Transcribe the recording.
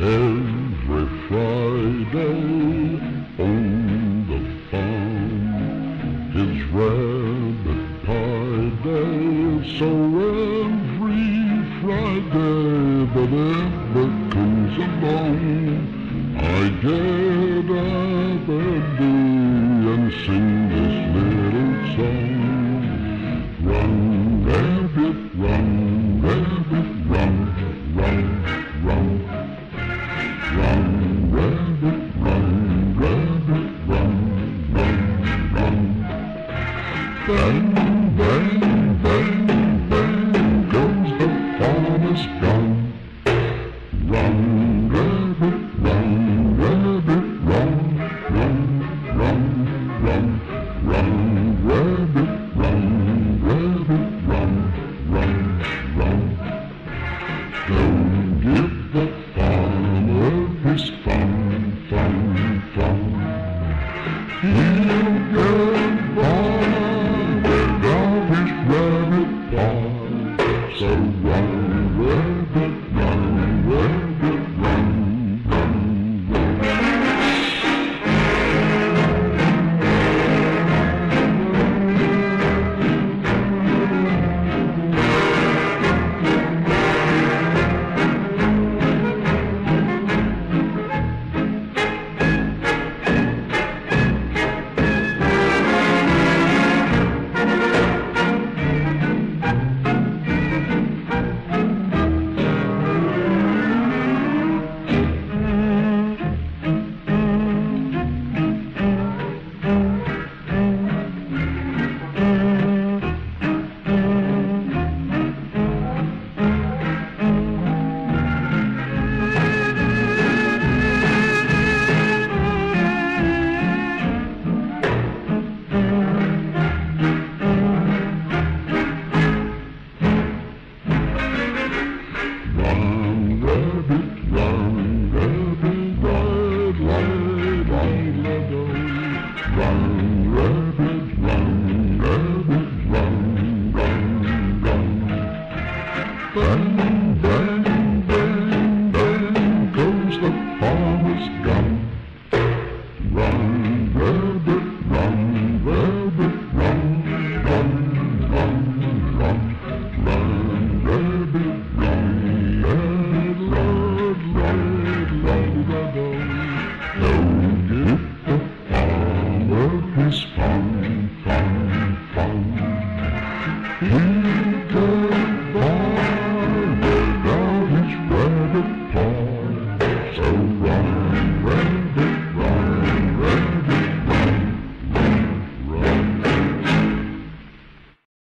every Friday on the farm is rabbit pie day so every Friday that ever comes along I get up early and sing Bang, bang, bang, bang goes the farmer's gun. Run, rabbit, run, rabbit, run, run, run, run. Run, rabbit, run, rabbit, run, run, run. Don't Fun, fun, fun.